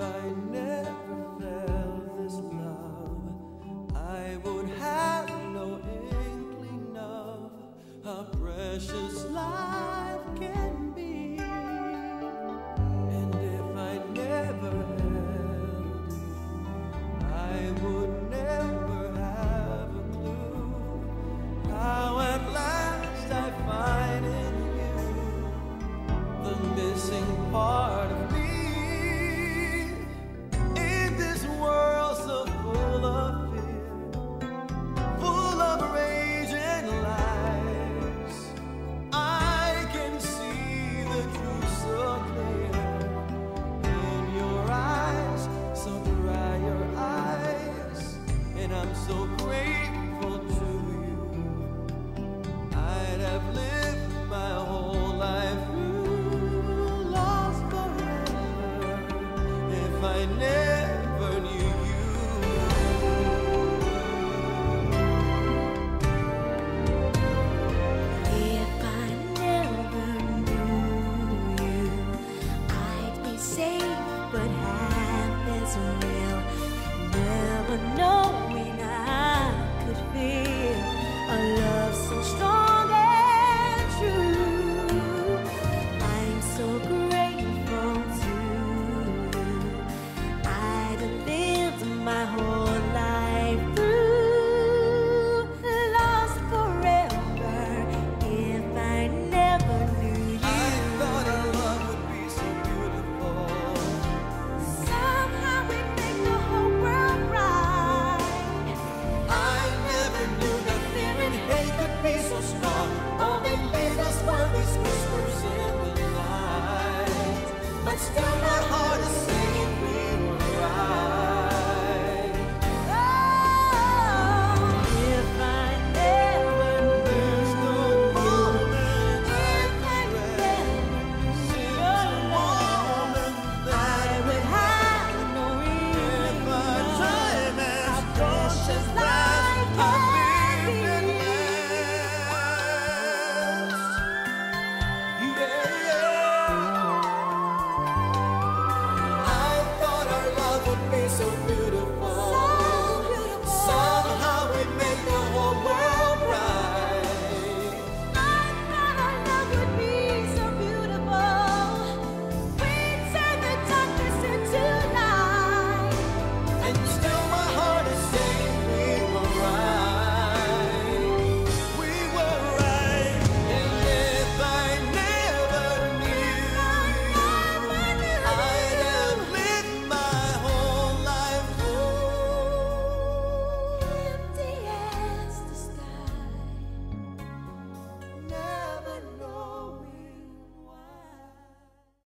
I never felt this love, I would have no inkling of how precious life can be. And if I never had, I would never have a clue how at last I find in you the missing part. I'm so grateful to you. I'd have lived my whole life lost forever, if I never knew you. If I never knew you, I'd be safe but half as Let's go!